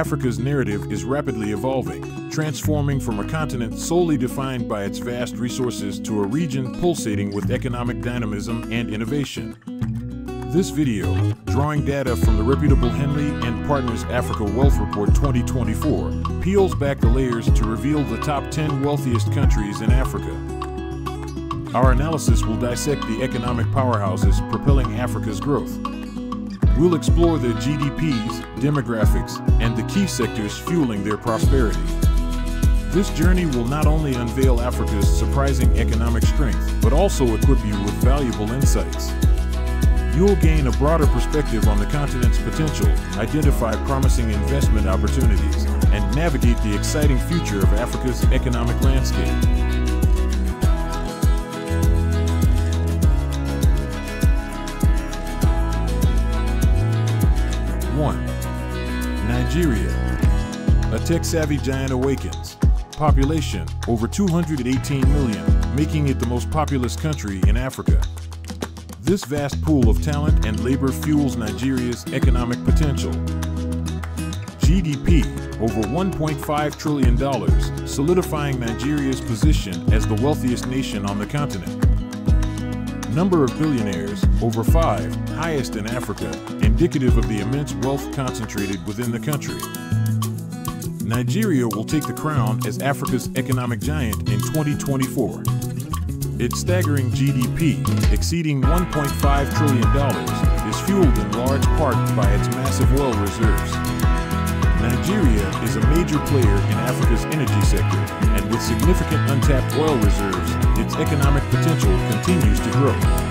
Africa's narrative is rapidly evolving, transforming from a continent solely defined by its vast resources to a region pulsating with economic dynamism and innovation. This video, drawing data from the reputable Henley and Partners Africa Wealth Report 2024, peels back the layers to reveal the top 10 wealthiest countries in Africa. Our analysis will dissect the economic powerhouses propelling Africa's growth. We'll explore their GDPs, demographics, and the key sectors fueling their prosperity. This journey will not only unveil Africa's surprising economic strength, but also equip you with valuable insights. You'll gain a broader perspective on the continent's potential, identify promising investment opportunities, and navigate the exciting future of Africa's economic landscape. Nigeria. A tech-savvy giant awakens. Population over 218 million, making it the most populous country in Africa. This vast pool of talent and labor fuels Nigeria's economic potential. GDP over $1.5 trillion, solidifying Nigeria's position as the wealthiest nation on the continent. Number of billionaires, over five, highest in Africa, indicative of the immense wealth concentrated within the country. Nigeria will take the crown as Africa's economic giant in 2024. Its staggering GDP, exceeding $1.5 trillion, is fueled in large part by its massive oil reserves. Nigeria is a major player in Africa's energy sector, and with significant untapped oil reserves, its economic potential continues to grow.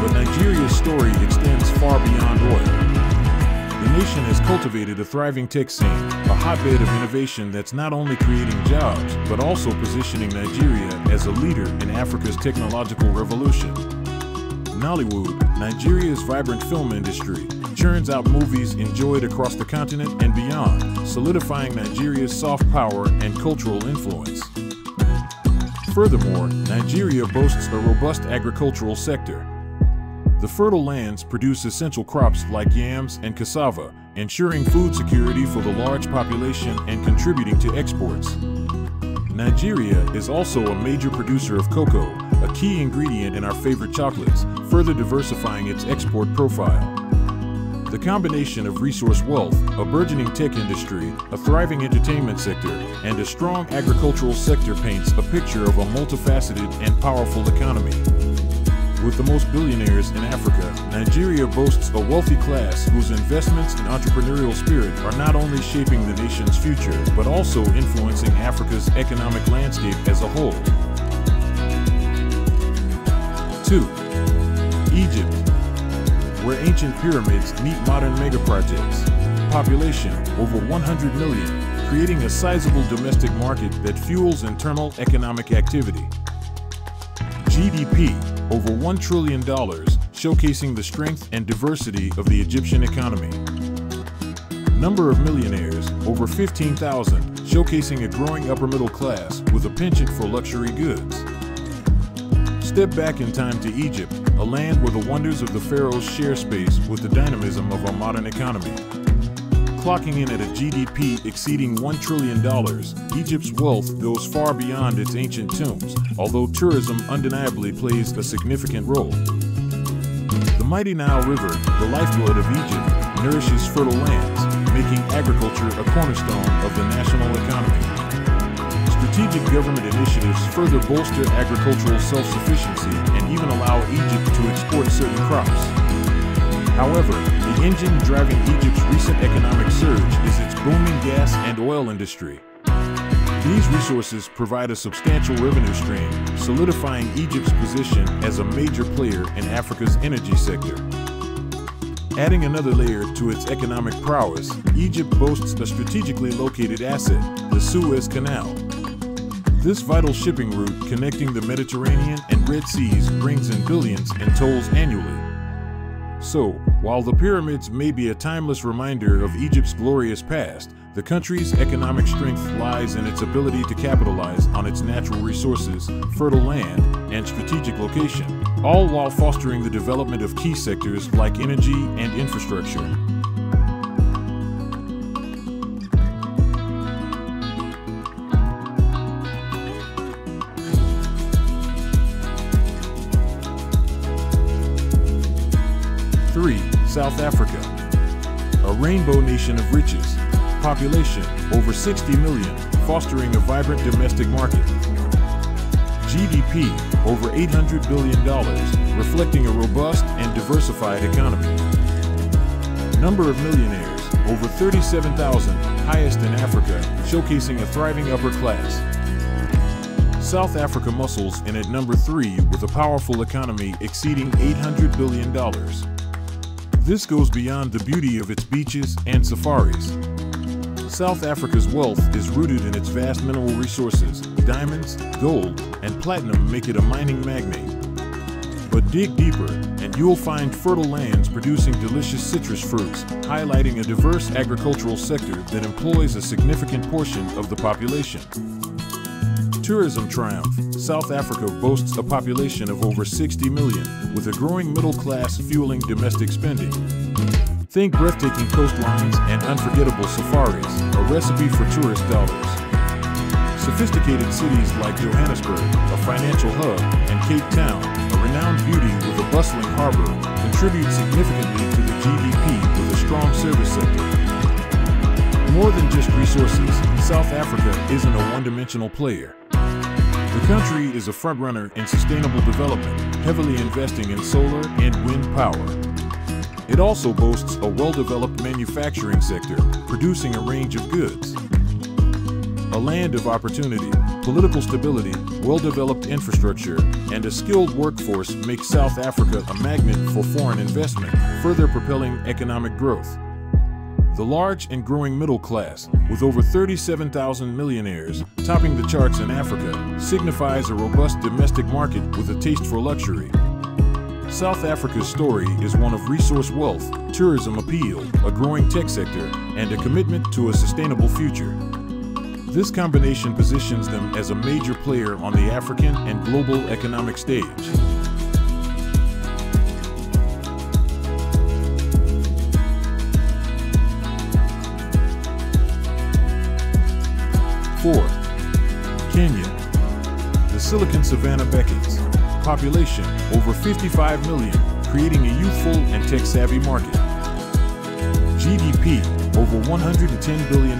But Nigeria's story extends far beyond oil. The nation has cultivated a thriving tech scene, a hotbed of innovation that's not only creating jobs, but also positioning Nigeria as a leader in Africa's technological revolution. Nollywood, Nigeria's vibrant film industry, churns out movies enjoyed across the continent and beyond, solidifying Nigeria's soft power and cultural influence. Furthermore, Nigeria boasts a robust agricultural sector. The fertile lands produce essential crops like yams and cassava, ensuring food security for the large population and contributing to exports. Nigeria is also a major producer of cocoa, a key ingredient in our favorite chocolates, further diversifying its export profile. The combination of resource wealth, a burgeoning tech industry, a thriving entertainment sector, and a strong agricultural sector paints a picture of a multifaceted and powerful economy. With the most billionaires in Africa, Nigeria boasts a wealthy class whose investments and entrepreneurial spirit are not only shaping the nation's future, but also influencing Africa's economic landscape as a whole. 2. Egypt, where ancient pyramids meet modern megaprojects. Population over 100 million, creating a sizable domestic market that fuels internal economic activity. GDP over $1 trillion, showcasing the strength and diversity of the Egyptian economy. Number of millionaires, over 15,000, showcasing a growing upper middle class with a penchant for luxury goods. Step back in time to Egypt, a land where the wonders of the pharaohs share space with the dynamism of our modern economy. Clocking in at a GDP exceeding $1 trillion, Egypt's wealth goes far beyond its ancient tombs, although tourism undeniably plays a significant role. The mighty Nile River, the lifeblood of Egypt, nourishes fertile lands, making agriculture a cornerstone of the national economy. Strategic government initiatives further bolster agricultural self-sufficiency and even allow Egypt to export certain crops. However, the engine driving Egypt's recent economic surge is its booming gas and oil industry. These resources provide a substantial revenue stream, solidifying Egypt's position as a major player in Africa's energy sector. Adding another layer to its economic prowess, Egypt boasts a strategically located asset, the Suez Canal. This vital shipping route connecting the Mediterranean and Red Seas brings in billions in tolls annually. So, while the pyramids may be a timeless reminder of Egypt's glorious past, the country's economic strength lies in its ability to capitalize on its natural resources, fertile land, and strategic location, all while fostering the development of key sectors like energy and infrastructure. South Africa. A rainbow nation of riches. Population, over 60 million, fostering a vibrant domestic market. GDP, over $800 billion, reflecting a robust and diversified economy. Number of millionaires, over 37,000, highest in Africa, showcasing a thriving upper class. South Africa muscles in at number 3 with a powerful economy exceeding $800 billion. This goes beyond the beauty of its beaches and safaris. South Africa's wealth is rooted in its vast mineral resources. Diamonds, gold, and platinum make it a mining magnate. But dig deeper, and you'll find fertile lands producing delicious citrus fruits, highlighting a diverse agricultural sector that employs a significant portion of the population. Tourism triumph. South Africa boasts a population of over 60 million, with a growing middle class fueling domestic spending. Think breathtaking coastlines and unforgettable safaris, a recipe for tourist dollars. Sophisticated cities like Johannesburg, a financial hub, and Cape Town, a renowned beauty with a bustling harbor, contribute significantly to the GDP with a strong service sector. More than just resources, South Africa isn't a one-dimensional player. The country is a frontrunner in sustainable development, heavily investing in solar and wind power. It also boasts a well-developed manufacturing sector, producing a range of goods. A land of opportunity, political stability, well-developed infrastructure, and a skilled workforce make South Africa a magnet for foreign investment, further propelling economic growth. The large and growing middle class, with over 37,000 millionaires topping the charts in Africa, signifies a robust domestic market with a taste for luxury. South Africa's story is one of resource wealth, tourism appeal, a growing tech sector, and a commitment to a sustainable future. This combination positions them as a major player on the African and global economic stage. Four, Kenya. The Silicon Savannah beckons population, over 55 million, creating a youthful and tech-savvy market. GDP, over $110 billion,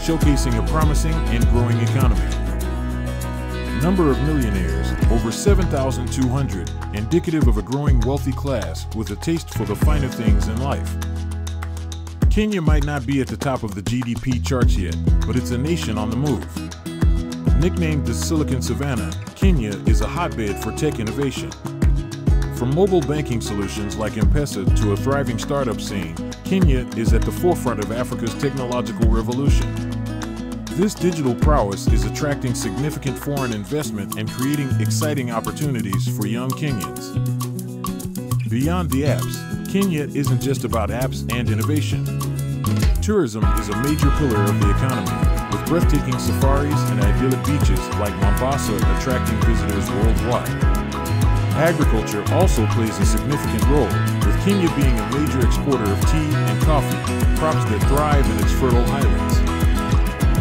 showcasing a promising and growing economy. Number of millionaires, over 7,200, indicative of a growing wealthy class with a taste for the finer things in life. Kenya might not be at the top of the GDP charts yet, but it's a nation on the move. Nicknamed the Silicon Savannah, Kenya is a hotbed for tech innovation. From mobile banking solutions like M-Pesa to a thriving startup scene, Kenya is at the forefront of Africa's technological revolution. This digital prowess is attracting significant foreign investment and creating exciting opportunities for young Kenyans. Beyond the apps, Kenya isn't just about apps and innovation. Tourism is a major pillar of the economy, with breathtaking safaris and idyllic beaches like Mombasa attracting visitors worldwide. Agriculture also plays a significant role, with Kenya being a major exporter of tea and coffee, crops that thrive in its fertile highlands.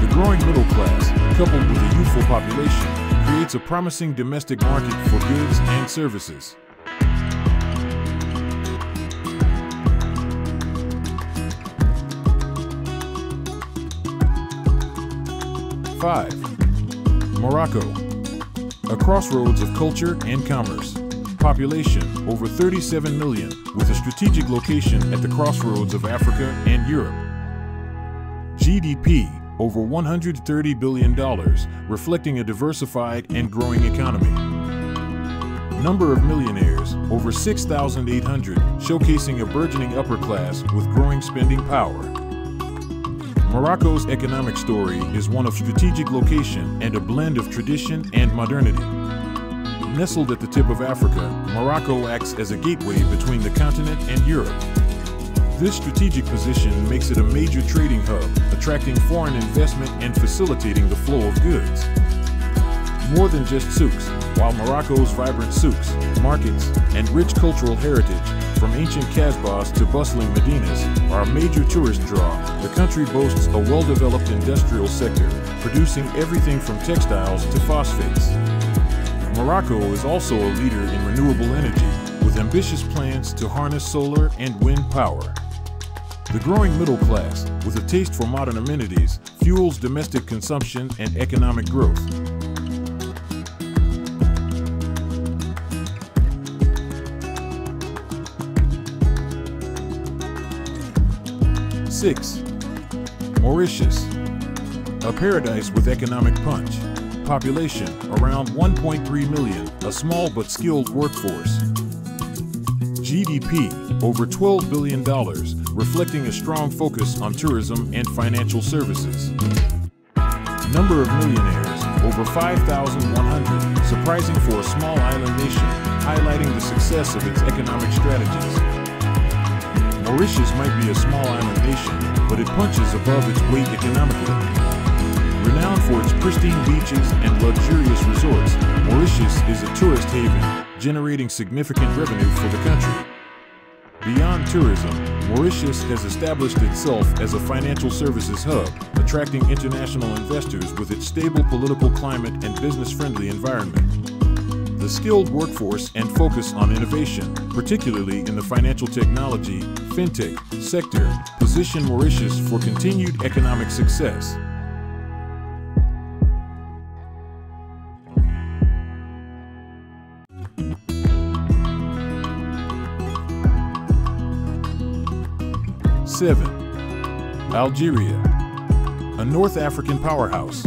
The growing middle class, coupled with a youthful population, creates a promising domestic market for goods and services. 5. Morocco. A crossroads of culture and commerce. Population over 37 million, with a strategic location at the crossroads of Africa and Europe. GDP over $130 billion, reflecting a diversified and growing economy. Number of millionaires, over 6,800, showcasing a burgeoning upper class with growing spending power. Morocco's economic story is one of strategic location and a blend of tradition and modernity. Nestled at the tip of Africa, Morocco acts as a gateway between the continent and Europe. This strategic position makes it a major trading hub, attracting foreign investment and facilitating the flow of goods. More than just souks, while Morocco's vibrant souks, markets, and rich cultural heritage from ancient Casbahs to bustling Medinas, are a major tourist draw. The country boasts a well-developed industrial sector, producing everything from textiles to phosphates. Morocco is also a leader in renewable energy, with with ambitious plans to harness solar and wind power. The growing middle class, with a taste for modern amenities, fuels domestic consumption and economic growth. Six, Mauritius, a paradise with economic punch. Population around 1.3 million, a small but skilled workforce. GDP over $12 billion, reflecting a strong focus on tourism and financial services. Number of millionaires over 5,100, surprising for a small island nation, highlighting the success of its economic strategies. Mauritius might be a small island nation, but it punches above its weight economically. Renowned for its pristine beaches and luxurious resorts, Mauritius is a tourist haven, generating significant revenue for the country. Beyond tourism, Mauritius has established itself as a financial services hub, attracting international investors with its stable political climate and business-friendly environment. The skilled workforce and focus on innovation, particularly in the financial technology, fintech, sector, position Mauritius for continued economic success. Seven, Algeria, a North African powerhouse.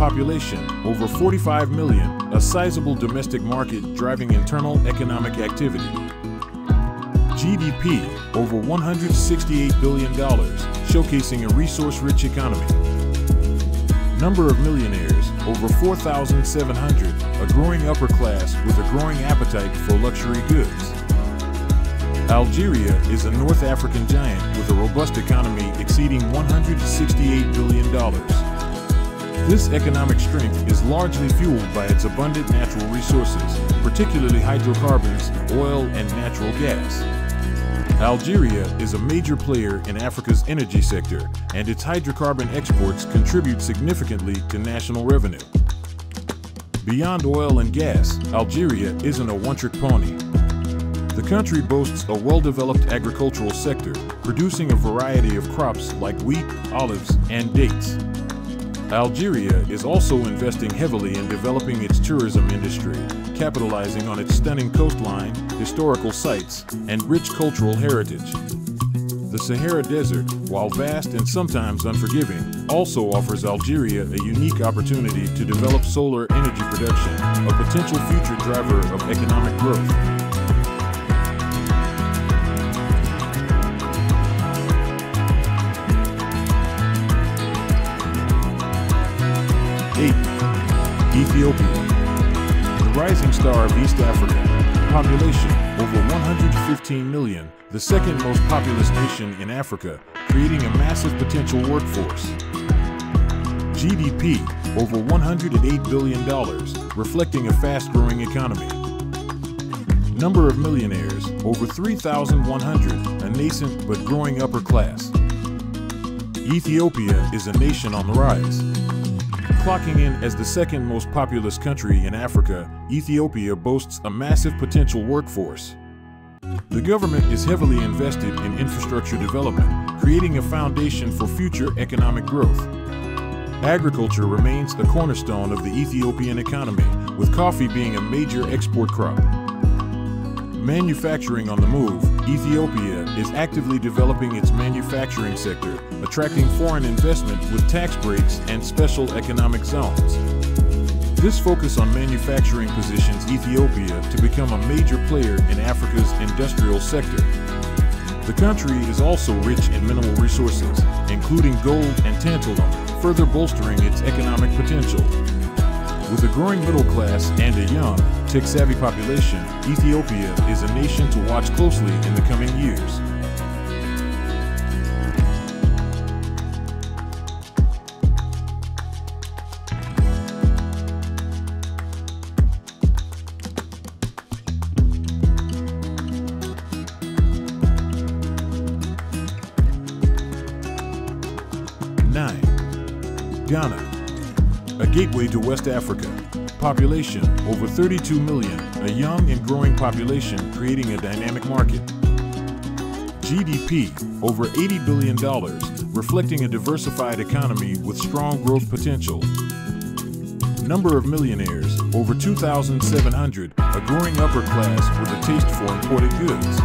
Population over 45 million, a sizable domestic market driving internal economic activity. GDP over $168 billion, showcasing a resource-rich economy. Number of millionaires over 4,700, a growing upper class with a growing appetite for luxury goods. Algeria is a North African giant with a robust economy exceeding $168 billion. This economic strength is largely fueled by its abundant natural resources, particularly hydrocarbons, oil, and natural gas. Algeria is a major player in Africa's energy sector, and its hydrocarbon exports contribute significantly to national revenue. Beyond oil and gas, Algeria isn't a one-trick pony. The country boasts a well-developed agricultural sector, producing a variety of crops like wheat, olives, and dates. Algeria is also investing heavily in developing its tourism industry, capitalizing on its stunning coastline, historical sites, and rich cultural heritage. The Sahara Desert, while vast and sometimes unforgiving, also offers Algeria a unique opportunity to develop solar energy production, a potential future driver of economic growth. Ethiopia. The rising star of East Africa. Population over 115 million, the second most populous nation in Africa, creating a massive potential workforce. GDP over $108 billion, reflecting a fast-growing economy. Number of millionaires over 3,100, a nascent but growing upper class. Ethiopia is a nation on the rise. Clocking in as the second most populous country in Africa, Ethiopia boasts a massive potential workforce. The government is heavily invested in infrastructure development, creating a foundation for future economic growth. Agriculture remains the cornerstone of the Ethiopian economy, with coffee being a major export crop. Manufacturing on the move, Ethiopia is actively developing its manufacturing sector, attracting foreign investment with tax breaks and special economic zones. This focus on manufacturing positions Ethiopia to become a major player in Africa's industrial sector. The country is also rich in mineral resources, including gold and tantalum, further bolstering its economic potential. With a growing middle class and a young, tech-savvy population, Ethiopia is a nation to watch closely in the coming years. West Africa. Population over 32 million, a young and growing population creating a dynamic market. GDP, over $80 billion, reflecting a diversified economy with strong growth potential. Number of millionaires, over 2,700, a growing upper class with a taste for imported goods.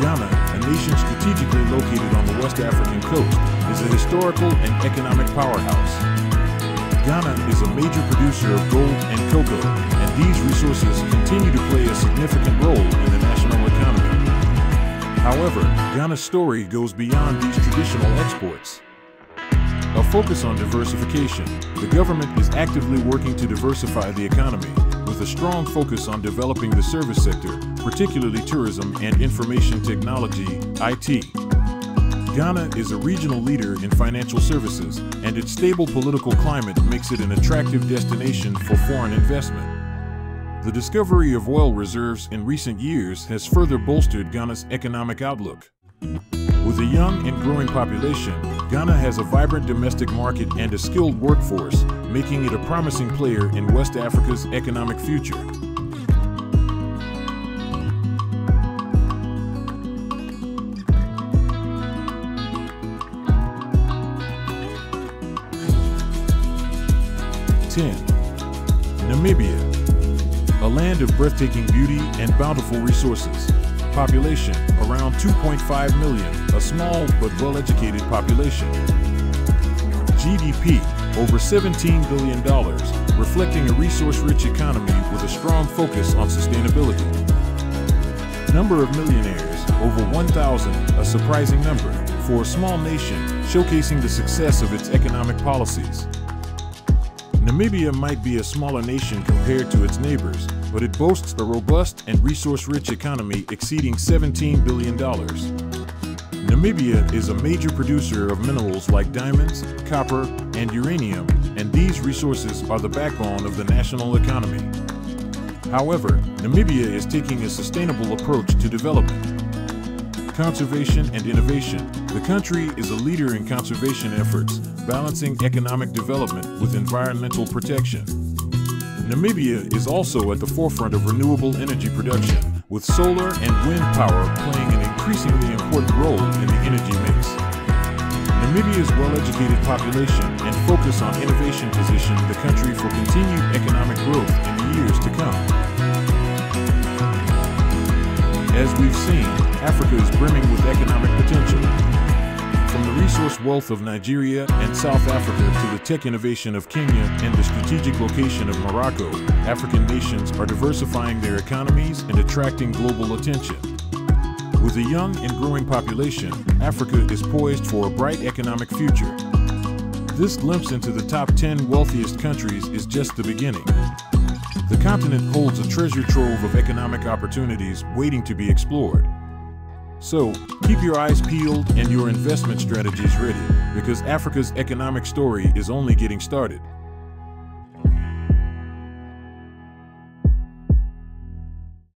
Ghana, a nation strategically located on the West African coast, is a historical and economic powerhouse. Ghana is a major producer of gold and cocoa, and these resources continue to play a significant role in the national economy. However, Ghana's story goes beyond these traditional exports. A focus on diversification, the government is actively working to diversify the economy with a strong focus on developing the service sector, particularly tourism and information technology, IT. Ghana is a regional leader in financial services, and its stable political climate makes it an attractive destination for foreign investment. The discovery of oil reserves in recent years has further bolstered Ghana's economic outlook. With a young and growing population, Ghana has a vibrant domestic market and a skilled workforce, making it a promising player in West Africa's economic future. Ten. Namibia a land of breathtaking beauty and bountiful resources. Population, around 2.5 million, a small but well-educated population. GDP, over $17 billion, reflecting a resource-rich economy with a strong focus on sustainability. Number of millionaires, over 1,000, a surprising number, for a small nation, showcasing the success of its economic policies. Namibia might be a smaller nation compared to its neighbors, but it boasts a robust and resource-rich economy exceeding $17 billion. Namibia is a major producer of minerals like diamonds, copper, and uranium, and these resources are the backbone of the national economy. However, Namibia is taking a sustainable approach to development conservation and innovation. The country is a leader in conservation efforts, balancing economic development with environmental protection. Namibia is also at the forefront of renewable energy production, with solar and wind power playing an increasingly important role in the energy mix. Namibia's well-educated population and focus on innovation position the country for continued economic growth in the years to come. As we've seen, Africa is brimming with economic potential. From the resource wealth of Nigeria and South Africa to the tech innovation of Kenya and the strategic location of Morocco, African nations are diversifying their economies and attracting global attention. With a young and growing population, Africa is poised for a bright economic future. This glimpse into the top 10 wealthiest countries is just the beginning. The continent holds a treasure trove of economic opportunities waiting to be explored. So, keep your eyes peeled and your investment strategies ready, because Africa's economic story is only getting started.